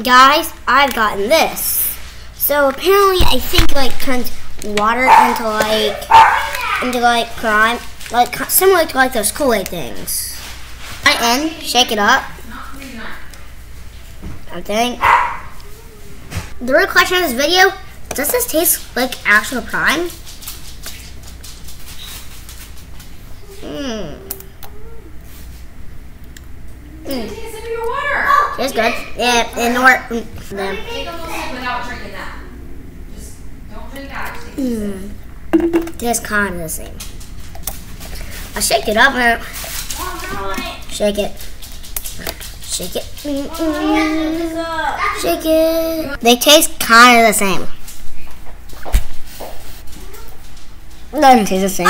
Guys, I've gotten this. So apparently, I think like turns water into like into like prime, like similar to like those Kool-Aid things. I in, shake it up. I think. The real question of this video: Does this taste like actual prime? Hmm. Take It's good. Yeah, in order. Take a without that. Just don't drink out. Just take a sip. Mm. Tastes kind of the same. I shake it up and Oh, shake it. Shake it. Shake it. They taste kind of the same. Doesn't taste the same.